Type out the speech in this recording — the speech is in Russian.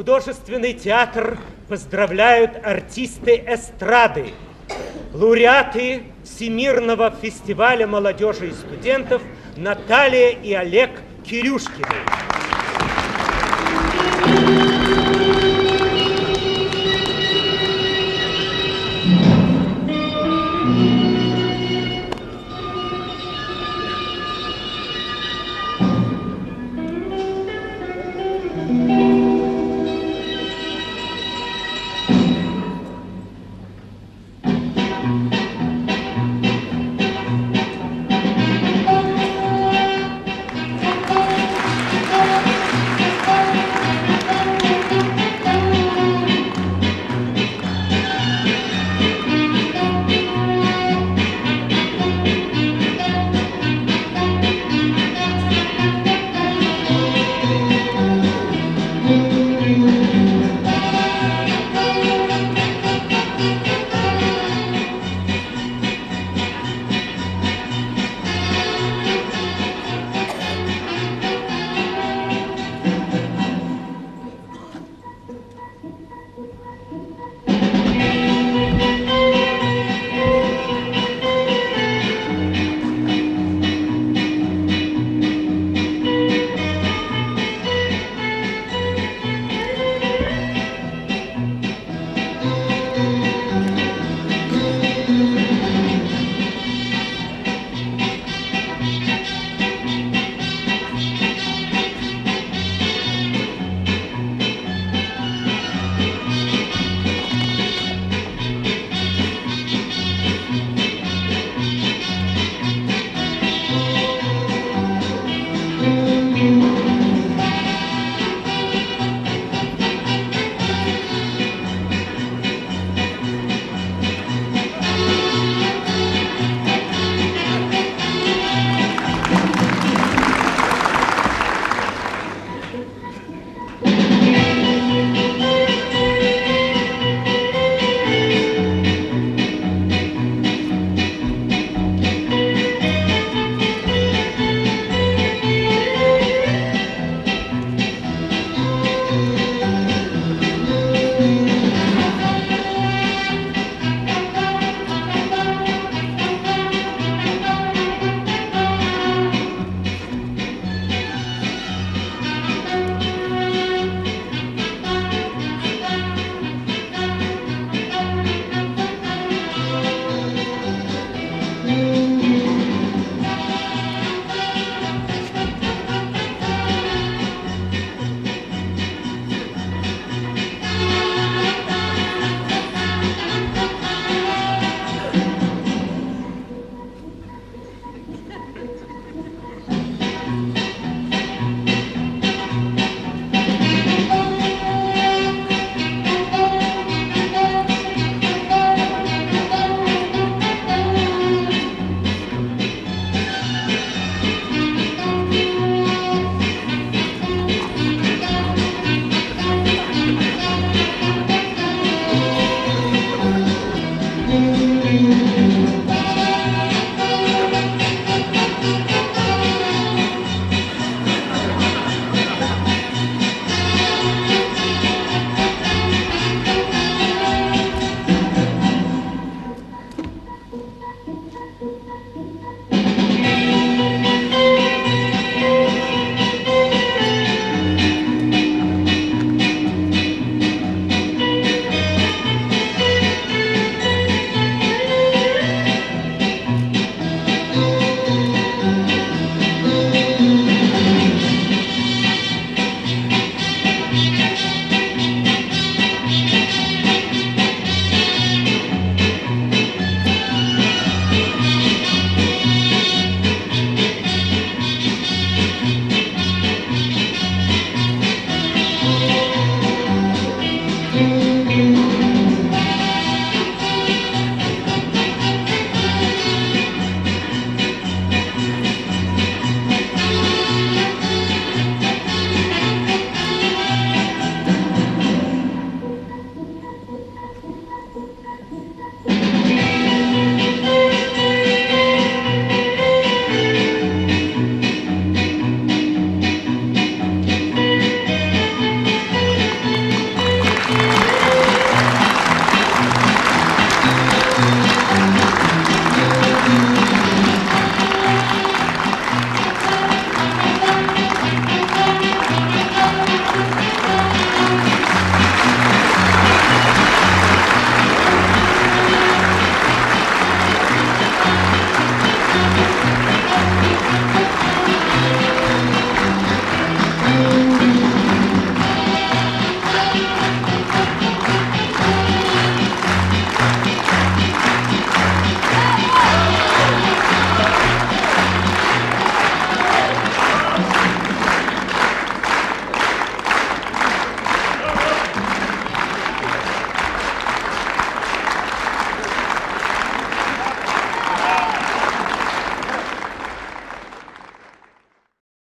Художественный театр поздравляют артисты эстрады, лауреаты Всемирного фестиваля молодежи и студентов Наталья и Олег Кирюшкины.